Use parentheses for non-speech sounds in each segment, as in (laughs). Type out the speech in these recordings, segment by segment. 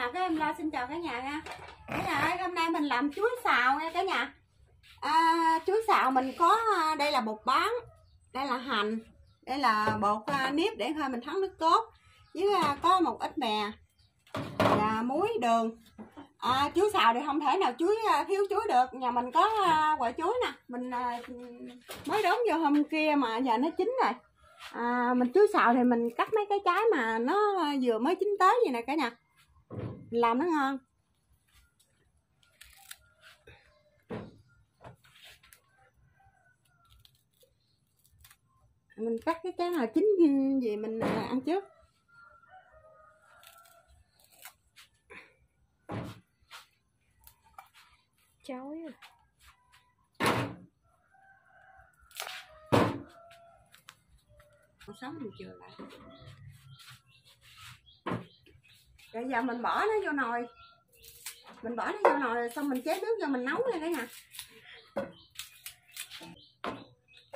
nhà các em lo xin chào cả nhà nha. Cả nhà ơi hôm nay mình làm chuối xào nha cả nhà. À, chuối xào mình có à, đây là bột bán đây là hành đây là bột à, nếp để hơi mình thắng nước cốt. Với à, có một ít mè và muối đường. À, chuối xào thì không thể nào chuối à, thiếu chuối được. Nhà mình có à, quả chuối nè. Mình à, mới đốn vô hôm kia mà giờ nó chín rồi. À, mình chuối xào thì mình cắt mấy cái trái mà nó à, vừa mới chín tới vậy nè cả nhà làm nó ngon. Mình cắt cái trái nào chín gì mình à, ăn trước. Chói à. còn sống mình chừa lại rồi giờ mình bỏ nó vô nồi. Mình bỏ nó vô nồi xong mình chế nước vô mình nấu lên đấy nè.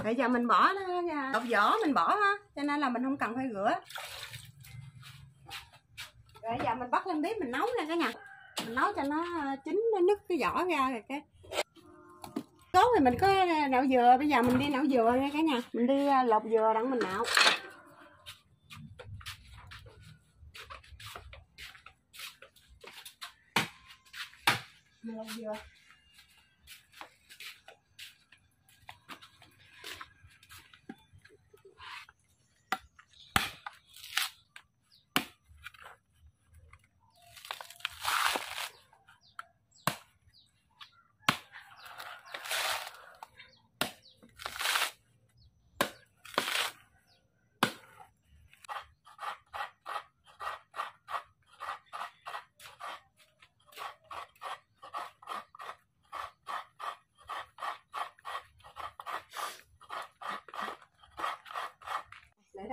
Bây giờ mình bỏ nó lọc vỏ mình bỏ ha, cho nên là mình không cần phải rửa. Rồi giờ mình bắt lên bếp mình nấu lên cả nhà mình nấu cho nó ờ, chín, nó nứt cái vỏ ra rồi cái. Tốt thì mình có nạo dừa, bây giờ mình đi nạo dừa nha cả nhà. Mình đi ờ, lọc dừa đặng mình nạo. Mình lột dừa lại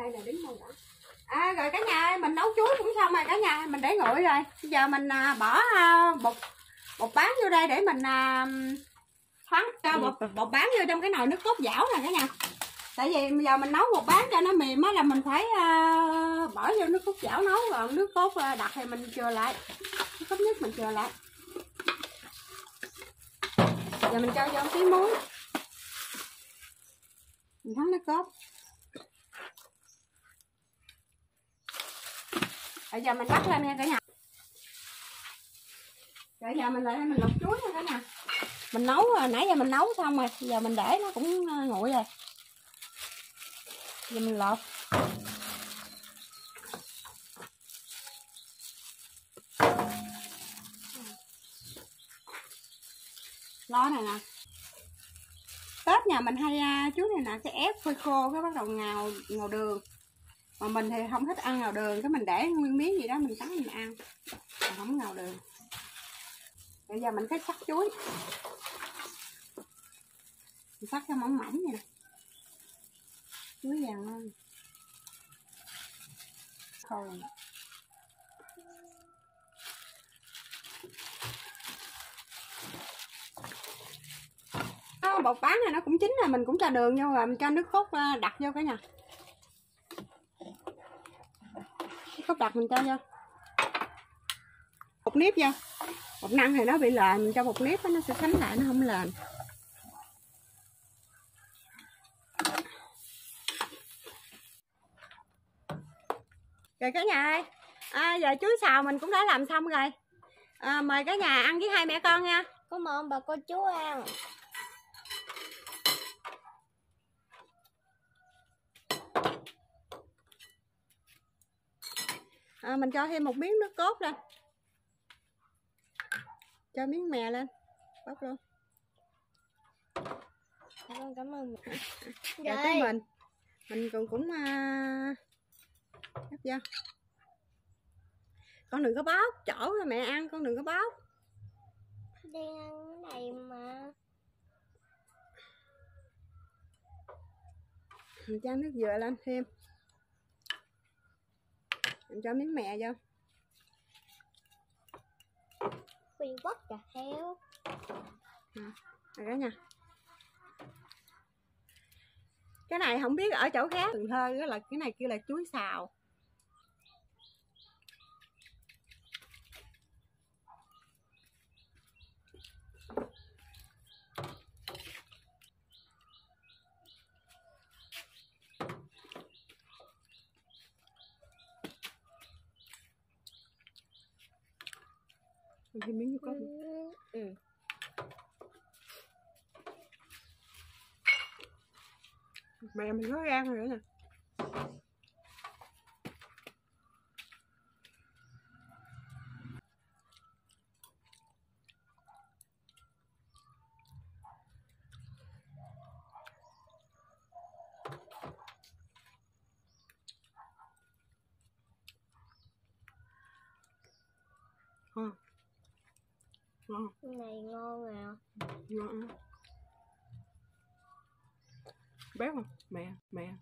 đây là đứng đâu đã. À rồi cả nhà ơi mình nấu chuối cũng xong rồi cả nhà mình để nguội rồi. Bây giờ mình à, bỏ à, bột bột bán vô đây để mình à, thoáng cho bột, bột bán vô trong cái nồi nước cốt dảo nè cả nhà. Tại vì bây giờ mình nấu bột bán cho nó mềm á là mình phải à, bỏ vô nước cốt dảo nấu còn nước cốt à, đặc thì mình chừa lại. Nước cốt nhất mình chừa lại. Giờ mình cho vô tí muối. Mình thắng nước cốt bây giờ mình bắt lên nha cả nhà. Bây giờ mình lại mình lọc chuối nha cả nhà. Mình nấu à, nãy giờ mình nấu xong rồi, giờ mình để nó cũng à, nguội rồi. Giờ mình lột. Lo này nè. Tết nhà mình hay à, chuối này nè cái ép phơi khô, cái bắt đầu ngào ngào đường mà mình thì không thích ăn ngào đường, cái mình để nguyên miếng gì đó mình cắn mình ăn. Mình không ngào đường. Bây giờ mình cái sắc chuối. Mình sắc cho mỏng mỏng vậy nè. Chuối vàng ngon. Khô bột bán này nó cũng chín rồi mình cũng cho đường vô rồi mình cho nước cốt ờ, đặt vô cả nhà. Cái cốc đặc mình cho vô bột nếp vô bột năng thì nó bị lền mình cho bột nếp nó sẽ sánh lại nó không lền rồi cả nhà ơi à, giờ chuối xào mình cũng đã làm xong rồi. À, mời cả nhà ăn với hai mẹ con nha. Có mong bà cô chú ăn à, mình cho thêm một miếng nước cốt lên cho miếng mè lên. Bóc luôn. Con cảm ơn. Mẹ (laughs) rồi. tới mình mình còn cũng uh, vô. Con đừng có bóc chỗ rồi mẹ ăn con đừng có bóc. Đi ăn cái này mà. Mình cho nước dừa lên thêm mình cho miếng mè vô. Khuyên quất cà heo. Rồi cả nhà. Cái này không biết ở chỗ khác. Cần Thơ đó là cái này kêu là chuối xào Ăn thêm miếng đi. ừ. mẹ mình có rồi nữa nè ngon ngon. Cái này ngon à. Ngon. Béo không? Mẹ mẹ.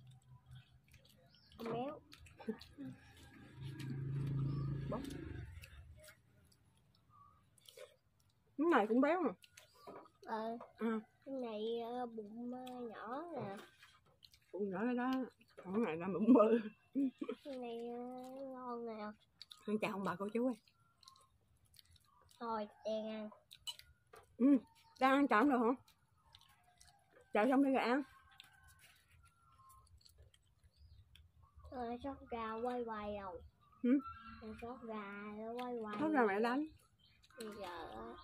Không béo. Cái này cũng béo mà. Ờ ừ cái này ờ, bụng ờ, nhỏ nè. Cũng nhỏ đó. Cái này là bụng bự. Cái này ờ, ngon nè. Ăn chào ông bà cô chú ơi thôi đen ăn. Đang ăn chọn được không chào xong đi rồi ăn. Ờ, sốt gà quay quay rồi. Hử? Con sốt gà nó quay quay. Thôi ra mẹ đánh. Bây giờ á,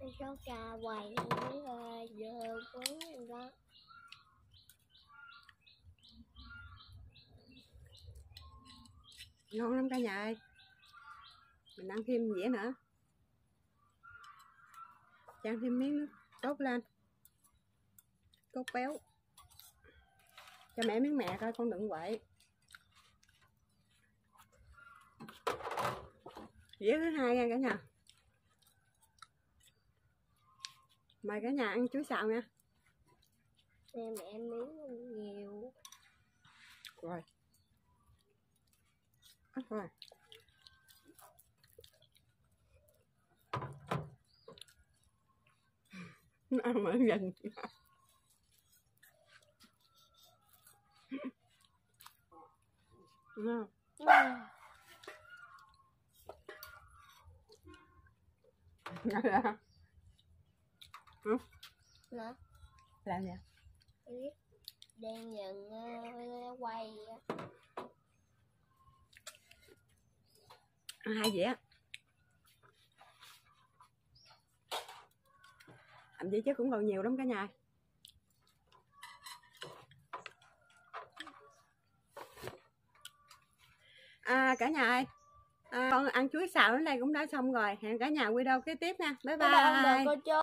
cái sốt gà quay nó ờ, dơ cuốn rồi đó ngon lắm cả nhà ơi. Mình ăn thêm dĩa nữa. Chan thêm miếng nước tốt lên. Cốt béo. Cho mẹ miếng mẹ coi con đừng quậy. Dĩa thứ hai nha cả nhà. Mời cả nhà ăn chuối xào nha. Nên mẹ miếng nhiều. Rồi rồi Nó ăn mà gần Ngon. Ngon hả? Nữa Làm gì? đang nhận ờ, quay á. Ăn hai dĩa. Thậm chí chứ cũng còn nhiều lắm cả nhà. À, cả nhà ơi. À, con ăn chuối xào đến đây cũng đã xong rồi. Hẹn cả nhà video kế tiếp nha. Bye bye, Bye bye